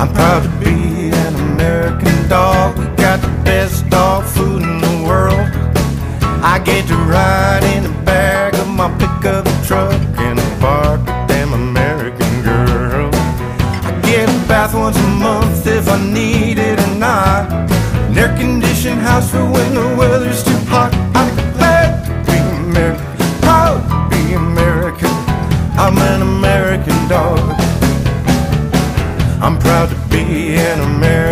I'm proud to be an American dog. We got the best dog food in the world. I get to ride in the back of my pickup truck and bark a them American girls. I get a bath once a month if I need it or not. An air conditioned house for when the weather's proud to be an American.